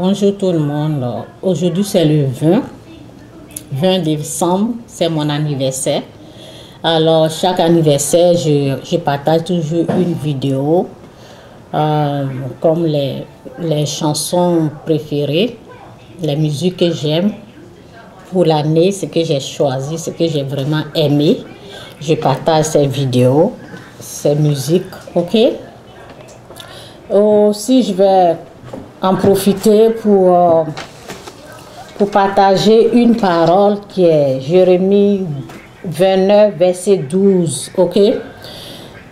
Bonjour tout le monde. Aujourd'hui c'est le 20. 20 décembre, c'est mon anniversaire. Alors chaque anniversaire, je, partage toujours une vidéo euh, comme les, chansons préférées, les musiques que j'aime pour l'année, ce que j'ai choisi, ce que j'ai vraiment aimé. Je partage ces vidéos, ces musiques, ok? Aussi, je vais en profiter pour, euh, pour partager une parole qui est Jérémie 29, verset 12. OK?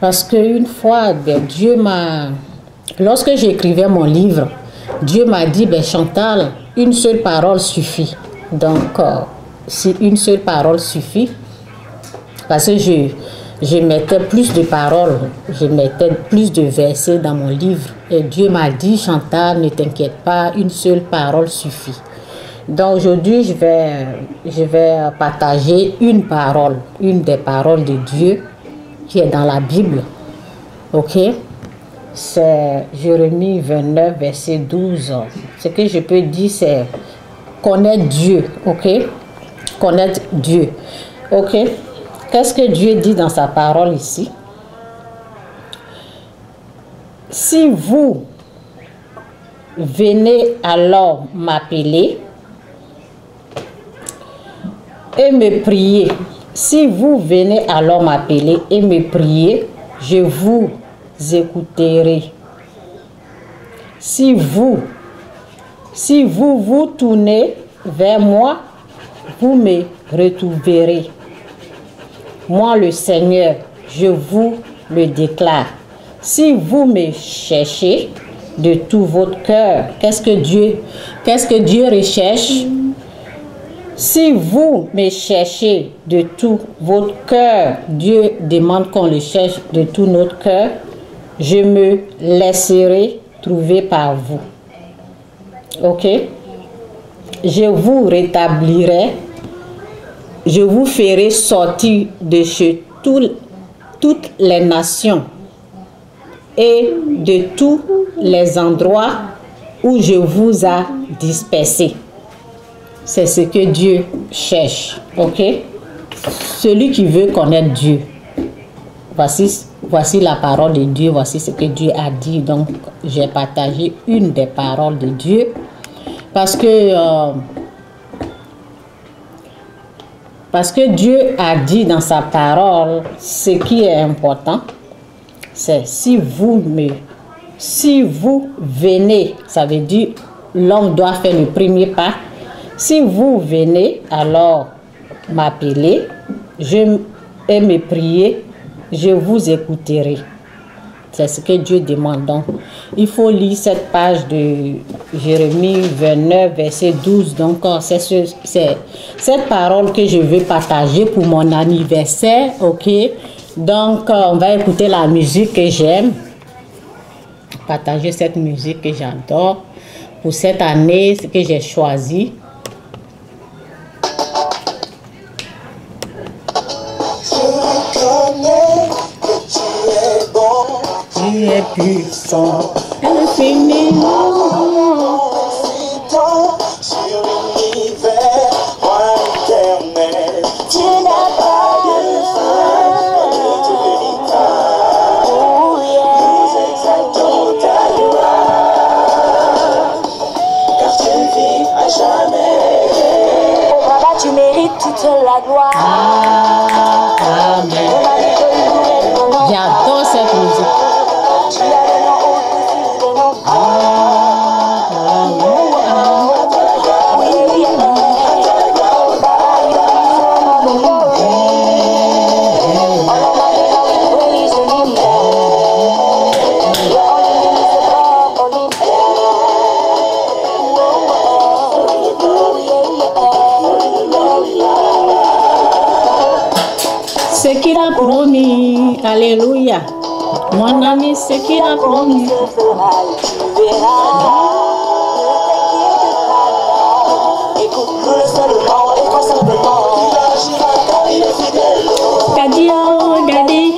Parce qu'une fois, ben, Dieu m'a. Lorsque j'écrivais mon livre, Dieu m'a dit ben, Chantal, une seule parole suffit. Donc, euh, si une seule parole suffit, parce que je, je mettais plus de paroles, je mettais plus de versets dans mon livre. Et Dieu m'a dit, Chantal, ne t'inquiète pas, une seule parole suffit. Donc aujourd'hui, je vais, je vais partager une parole, une des paroles de Dieu qui est dans la Bible. OK? C'est Jérémie 29, verset 12. Ce que je peux dire, c'est connaître Dieu. OK? Connaître Dieu. OK? Qu'est-ce que Dieu dit dans sa parole ici? Si vous venez alors m'appeler et me prier, si vous venez alors m'appeler et me prier, je vous écouterai. Si vous, si vous vous tournez vers moi, vous me retrouverez. Moi, le Seigneur, je vous le déclare. Si vous me cherchez de tout votre cœur, qu'est-ce que Dieu, qu'est-ce que Dieu recherche? Si vous me cherchez de tout votre cœur, Dieu demande qu'on le cherche de tout notre cœur, je me laisserai trouver par vous. Ok? Je vous rétablirai je vous ferai sortir de chez toutes les nations et de tous les endroits où je vous ai dispersés. C'est ce que Dieu cherche. OK? Celui qui veut connaître Dieu. Voici, voici la parole de Dieu. Voici ce que Dieu a dit. Donc, j'ai partagé une des paroles de Dieu. Parce que... Euh, parce que Dieu a dit dans sa parole ce qui est important, c'est si vous me, si vous venez, ça veut dire l'homme doit faire le premier pas. Si vous venez, alors m'appeler, je et me prier, je vous écouterai. C'est ce que Dieu demande. Donc, il faut lire cette page de Jérémie 29, verset 12. Donc, euh, c'est cette parole que je veux partager pour mon anniversaire. OK? Donc, euh, on va écouter la musique que j'aime. Partager cette musique que j'adore. Pour cette année, ce que j'ai choisi. Puissant, infiniment. Sur l'univers, éternel, tu n'as pas de fin, tu véritable. Oh yeah. Nous exaltons ta gloire, car tu vis à jamais. Oh Papa, tu mérites toute la gloire. Ah, Ce qu'il a promis, Alléluia. Mon ami, ce qu'il a promis. Daddy, oh, daddy,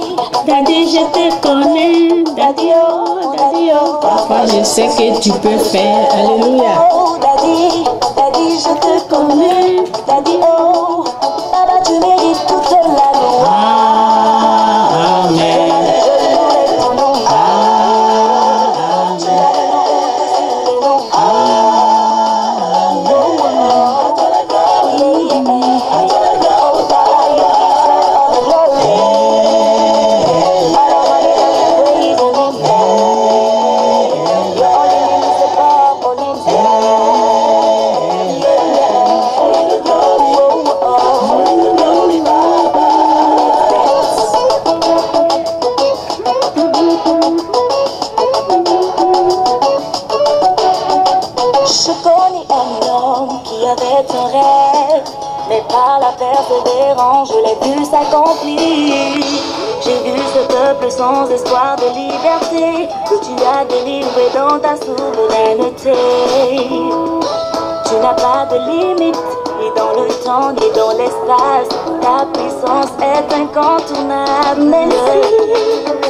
daddy, je te. Daddy, daddy, oh, je sais que tu peux faire. Alléluia. Oh, Daddy, Daddy, je te connais. Daddy, oh, Papa, tu mérites toute la gloire. Je l'ai vu s'accomplir. J'ai vu ce peuple sans espoir de liberté, que tu as délivré dans ta souveraineté. Tu n'as pas de limite, ni dans le temps, ni dans l'espace. Ta puissance est incontournable. Merci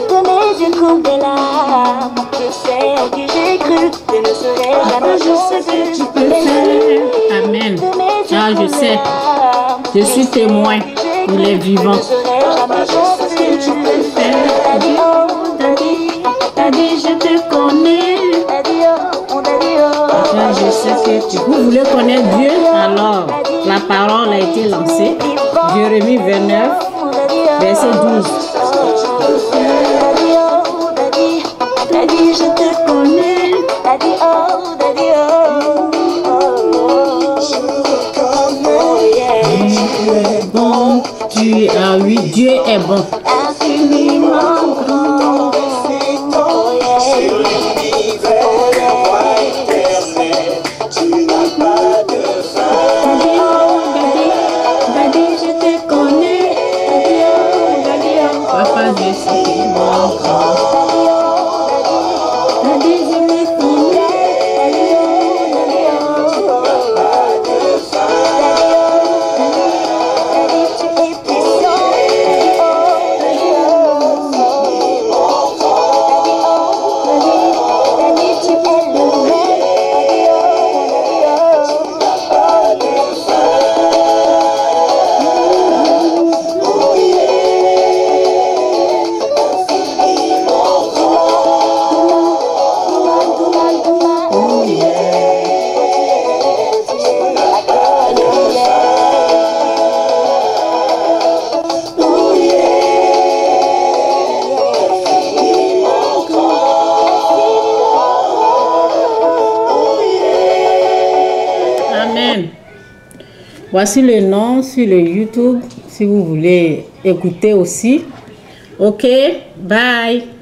de mes yeux coulent des larmes. Je sais en qui j'ai cru, je ne serai jamais je sais que tu peux faire. Amen. Ah, je sais. Je suis témoin pour les vivants. Daddy, oh, daddy, Daddy, je te connais. Ah, je sais que tu... Vous voulez connaître Dieu? Alors, la parole a été lancée. Jérémie 29, verset 12. Daddy, oh, daddy, daddy, je te Dieu est bon. Voici le nom sur le YouTube si vous voulez écouter aussi. Ok, bye.